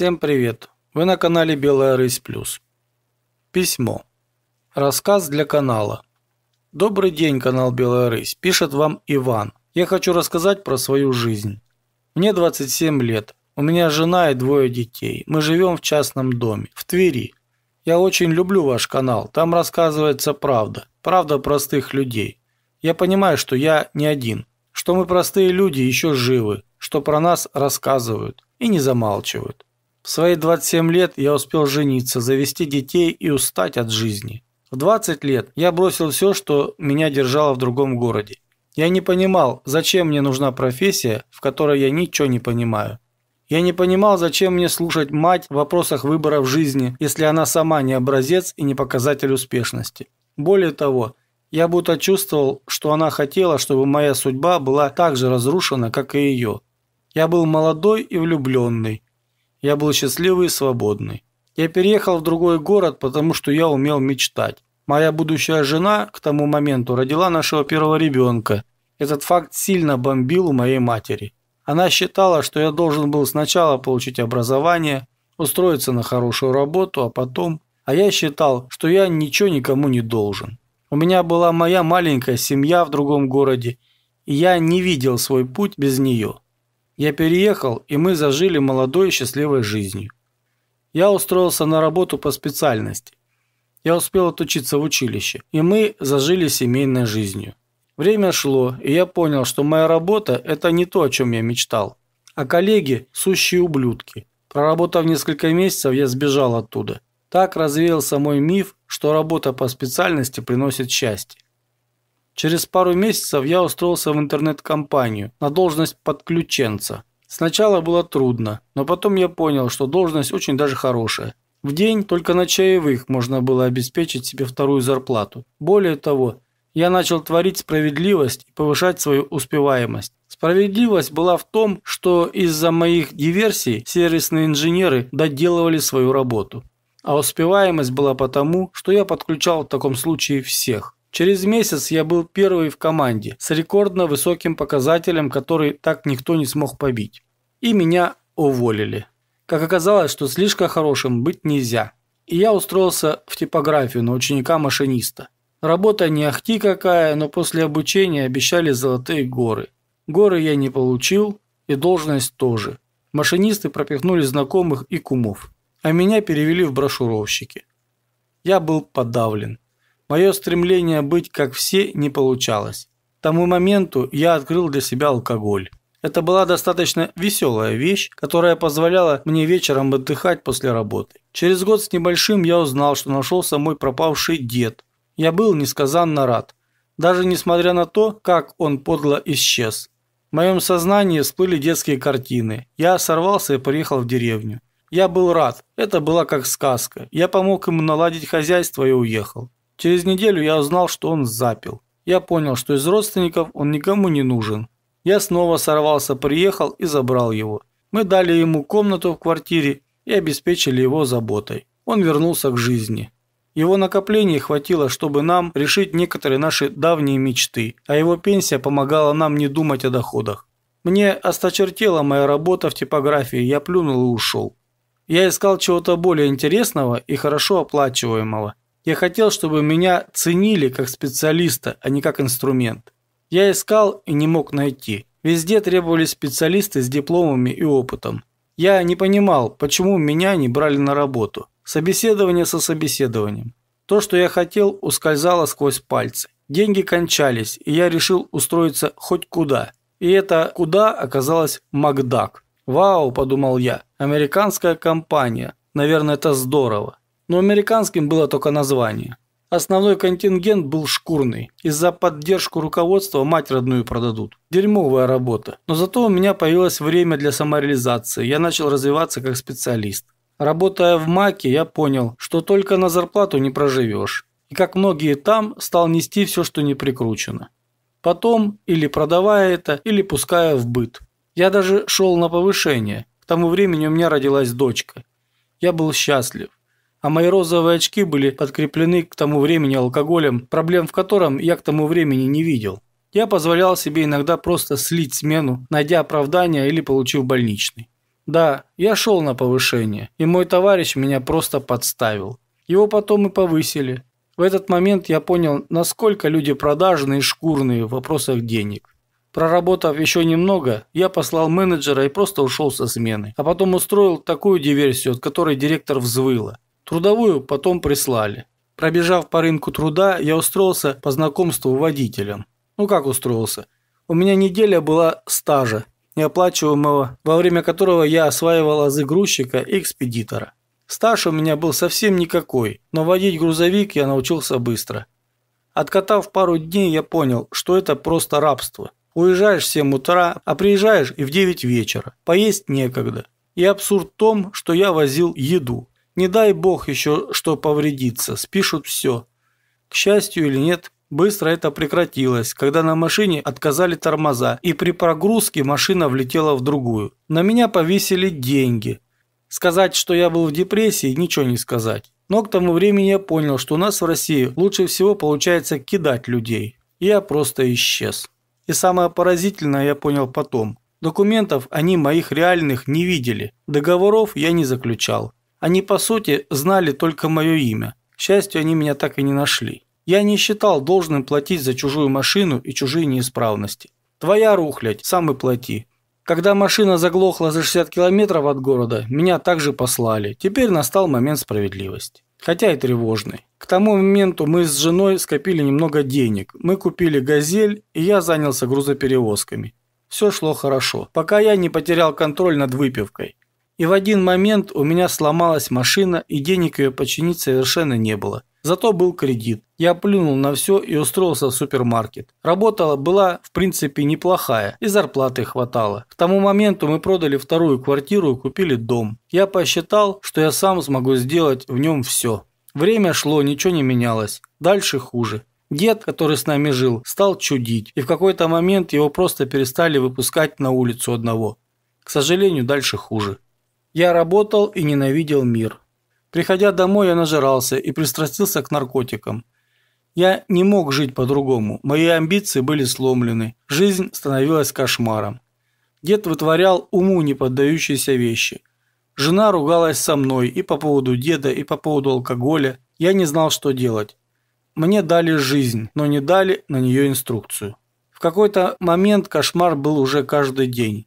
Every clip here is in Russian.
Всем привет! Вы на канале Белая Рысь Плюс. Письмо. Рассказ для канала. Добрый день, канал Белая Рысь. Пишет вам Иван. Я хочу рассказать про свою жизнь. Мне 27 лет. У меня жена и двое детей. Мы живем в частном доме, в Твери. Я очень люблю ваш канал. Там рассказывается правда. Правда простых людей. Я понимаю, что я не один. Что мы простые люди еще живы. Что про нас рассказывают и не замалчивают. В свои 27 лет я успел жениться, завести детей и устать от жизни. В 20 лет я бросил все, что меня держало в другом городе. Я не понимал, зачем мне нужна профессия, в которой я ничего не понимаю. Я не понимал, зачем мне слушать мать в вопросах выбора в жизни, если она сама не образец и не показатель успешности. Более того, я будто чувствовал, что она хотела, чтобы моя судьба была так же разрушена, как и ее. Я был молодой и влюбленный, я был счастливый и свободный. Я переехал в другой город, потому что я умел мечтать. Моя будущая жена к тому моменту родила нашего первого ребенка. Этот факт сильно бомбил у моей матери. Она считала, что я должен был сначала получить образование, устроиться на хорошую работу, а потом... А я считал, что я ничего никому не должен. У меня была моя маленькая семья в другом городе, и я не видел свой путь без нее. Я переехал, и мы зажили молодой и счастливой жизнью. Я устроился на работу по специальности. Я успел отучиться в училище, и мы зажили семейной жизнью. Время шло, и я понял, что моя работа – это не то, о чем я мечтал. А коллеги – сущие ублюдки. Проработав несколько месяцев, я сбежал оттуда. Так развеялся мой миф, что работа по специальности приносит счастье. Через пару месяцев я устроился в интернет-компанию на должность подключенца. Сначала было трудно, но потом я понял, что должность очень даже хорошая. В день только на чаевых можно было обеспечить себе вторую зарплату. Более того, я начал творить справедливость и повышать свою успеваемость. Справедливость была в том, что из-за моих диверсий сервисные инженеры доделывали свою работу. А успеваемость была потому, что я подключал в таком случае всех. Через месяц я был первый в команде с рекордно высоким показателем, который так никто не смог побить. И меня уволили. Как оказалось, что слишком хорошим быть нельзя. И я устроился в типографию на ученика-машиниста. Работа не ахти какая, но после обучения обещали золотые горы. Горы я не получил, и должность тоже. Машинисты пропихнули знакомых и кумов. А меня перевели в брошюровщики. Я был подавлен. Мое стремление быть как все не получалось. К тому моменту я открыл для себя алкоголь. Это была достаточно веселая вещь, которая позволяла мне вечером отдыхать после работы. Через год с небольшим я узнал, что нашелся мой пропавший дед. Я был несказанно рад. Даже несмотря на то, как он подло исчез. В моем сознании всплыли детские картины. Я сорвался и приехал в деревню. Я был рад. Это была как сказка. Я помог ему наладить хозяйство и уехал. Через неделю я узнал, что он запил. Я понял, что из родственников он никому не нужен. Я снова сорвался, приехал и забрал его. Мы дали ему комнату в квартире и обеспечили его заботой. Он вернулся к жизни. Его накоплений хватило, чтобы нам решить некоторые наши давние мечты, а его пенсия помогала нам не думать о доходах. Мне осточертела моя работа в типографии, я плюнул и ушел. Я искал чего-то более интересного и хорошо оплачиваемого. Я хотел, чтобы меня ценили как специалиста, а не как инструмент. Я искал и не мог найти. Везде требовались специалисты с дипломами и опытом. Я не понимал, почему меня не брали на работу. Собеседование со собеседованием. То, что я хотел, ускользало сквозь пальцы. Деньги кончались, и я решил устроиться хоть куда. И это «куда» оказалось Макдак. «Вау», – подумал я, – американская компания. Наверное, это здорово но американским было только название. Основной контингент был шкурный. Из-за поддержку руководства мать родную продадут. Дерьмовая работа. Но зато у меня появилось время для самореализации. Я начал развиваться как специалист. Работая в МАКе, я понял, что только на зарплату не проживешь. И как многие там, стал нести все, что не прикручено. Потом, или продавая это, или пуская в быт. Я даже шел на повышение. К тому времени у меня родилась дочка. Я был счастлив а мои розовые очки были подкреплены к тому времени алкоголем, проблем в котором я к тому времени не видел. Я позволял себе иногда просто слить смену, найдя оправдание или получив больничный. Да, я шел на повышение, и мой товарищ меня просто подставил. Его потом и повысили. В этот момент я понял, насколько люди продажные и шкурные в вопросах денег. Проработав еще немного, я послал менеджера и просто ушел со смены. А потом устроил такую диверсию, от которой директор взвыла. Трудовую потом прислали. Пробежав по рынку труда, я устроился по знакомству водителем. Ну как устроился? У меня неделя была стажа, неоплачиваемого, во время которого я осваивал азы грузчика и экспедитора. Стаж у меня был совсем никакой, но водить грузовик я научился быстро. Откатав пару дней, я понял, что это просто рабство. Уезжаешь в 7 утра, а приезжаешь и в 9 вечера. Поесть некогда. И абсурд в том, что я возил еду. Не дай бог еще что повредиться, спишут все. К счастью или нет, быстро это прекратилось, когда на машине отказали тормоза, и при прогрузке машина влетела в другую. На меня повесили деньги. Сказать, что я был в депрессии, ничего не сказать. Но к тому времени я понял, что у нас в России лучше всего получается кидать людей. Я просто исчез. И самое поразительное я понял потом. Документов они моих реальных не видели. Договоров я не заключал. Они, по сути, знали только мое имя. К счастью, они меня так и не нашли. Я не считал должным платить за чужую машину и чужие неисправности. Твоя рухлядь, сам и плати. Когда машина заглохла за 60 километров от города, меня также послали. Теперь настал момент справедливости. Хотя и тревожный. К тому моменту мы с женой скопили немного денег. Мы купили «Газель», и я занялся грузоперевозками. Все шло хорошо, пока я не потерял контроль над выпивкой. И в один момент у меня сломалась машина, и денег ее починить совершенно не было. Зато был кредит. Я плюнул на все и устроился в супермаркет. Работа была, в принципе, неплохая, и зарплаты хватало. К тому моменту мы продали вторую квартиру и купили дом. Я посчитал, что я сам смогу сделать в нем все. Время шло, ничего не менялось. Дальше хуже. Дед, который с нами жил, стал чудить, и в какой-то момент его просто перестали выпускать на улицу одного. К сожалению, дальше хуже. Я работал и ненавидел мир. Приходя домой, я нажирался и пристрастился к наркотикам. Я не мог жить по-другому. Мои амбиции были сломлены. Жизнь становилась кошмаром. Дед вытворял уму неподдающиеся вещи. Жена ругалась со мной и по поводу деда, и по поводу алкоголя. Я не знал, что делать. Мне дали жизнь, но не дали на нее инструкцию. В какой-то момент кошмар был уже каждый день.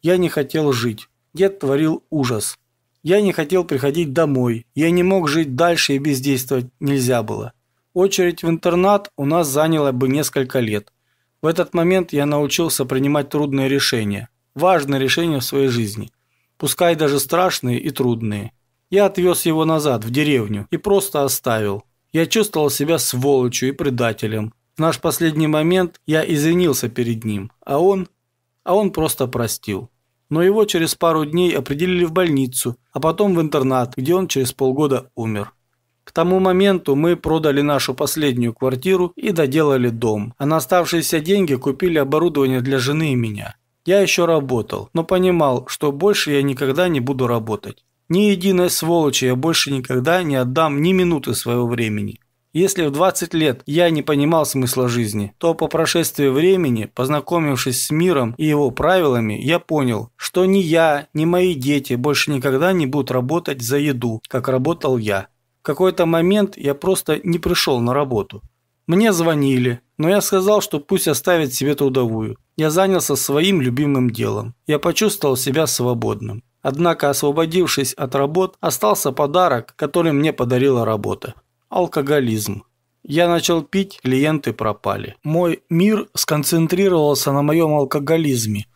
Я не хотел жить. Дед творил ужас. Я не хотел приходить домой. Я не мог жить дальше и бездействовать нельзя было. Очередь в интернат у нас заняла бы несколько лет. В этот момент я научился принимать трудные решения. Важные решения в своей жизни. Пускай даже страшные и трудные. Я отвез его назад, в деревню, и просто оставил. Я чувствовал себя сволочью и предателем. В наш последний момент я извинился перед ним, а он... А он просто простил но его через пару дней определили в больницу, а потом в интернат, где он через полгода умер. К тому моменту мы продали нашу последнюю квартиру и доделали дом, а на оставшиеся деньги купили оборудование для жены и меня. Я еще работал, но понимал, что больше я никогда не буду работать. Ни единой сволочи я больше никогда не отдам ни минуты своего времени. Если в 20 лет я не понимал смысла жизни, то по прошествии времени, познакомившись с миром и его правилами, я понял, что ни я, ни мои дети больше никогда не будут работать за еду, как работал я. В какой-то момент я просто не пришел на работу. Мне звонили, но я сказал, что пусть оставят себе трудовую. Я занялся своим любимым делом. Я почувствовал себя свободным. Однако, освободившись от работ, остался подарок, который мне подарила работа. Алкоголизм. Я начал пить, клиенты пропали. Мой мир сконцентрировался на моем алкоголизме.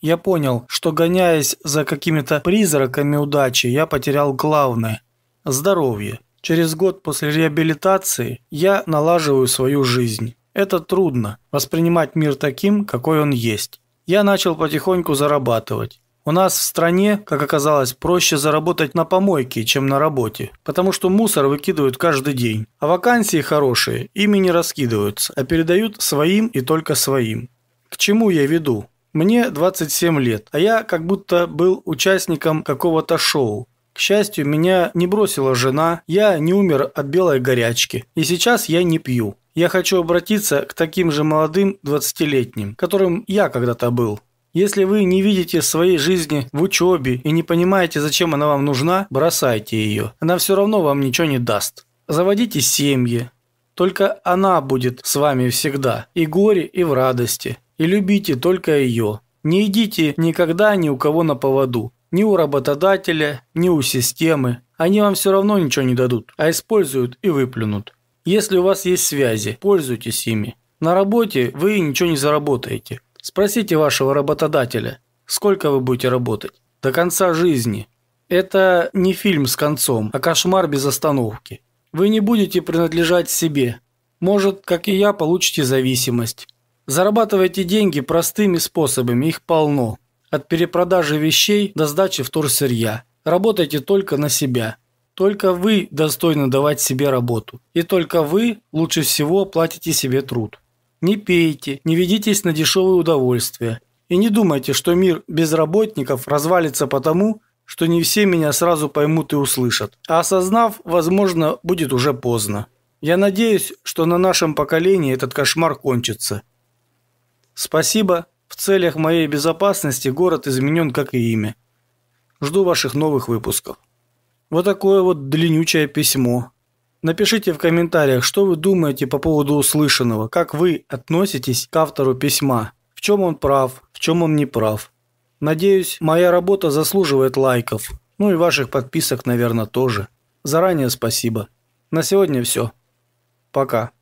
Я понял, что гоняясь за какими-то призраками удачи, я потерял главное – здоровье. Через год после реабилитации я налаживаю свою жизнь. Это трудно – воспринимать мир таким, какой он есть. Я начал потихоньку зарабатывать. У нас в стране, как оказалось, проще заработать на помойке, чем на работе, потому что мусор выкидывают каждый день. А вакансии хорошие, ими не раскидываются, а передают своим и только своим. К чему я веду? Мне 27 лет, а я как будто был участником какого-то шоу. К счастью, меня не бросила жена, я не умер от белой горячки, и сейчас я не пью. Я хочу обратиться к таким же молодым 20-летним, которым я когда-то был. Если вы не видите своей жизни в учебе и не понимаете, зачем она вам нужна, бросайте ее. Она все равно вам ничего не даст. Заводите семьи. Только она будет с вами всегда. И горе, и в радости. И любите только ее. Не идите никогда ни у кого на поводу. Ни у работодателя, ни у системы. Они вам все равно ничего не дадут, а используют и выплюнут. Если у вас есть связи, пользуйтесь ими. На работе вы ничего не заработаете. Спросите вашего работодателя, сколько вы будете работать. До конца жизни. Это не фильм с концом, а кошмар без остановки. Вы не будете принадлежать себе. Может, как и я, получите зависимость. Зарабатывайте деньги простыми способами, их полно. От перепродажи вещей до сдачи вторсырья. Работайте только на себя. Только вы достойны давать себе работу. И только вы лучше всего платите себе труд. Не пейте, не ведитесь на дешевые удовольствия. И не думайте, что мир без работников развалится потому, что не все меня сразу поймут и услышат. А осознав, возможно, будет уже поздно. Я надеюсь, что на нашем поколении этот кошмар кончится. Спасибо. В целях моей безопасности город изменен как и имя. Жду ваших новых выпусков. Вот такое вот длиннючее письмо. Напишите в комментариях, что вы думаете по поводу услышанного, как вы относитесь к автору письма, в чем он прав, в чем он не прав. Надеюсь, моя работа заслуживает лайков, ну и ваших подписок, наверное, тоже. Заранее спасибо. На сегодня все. Пока.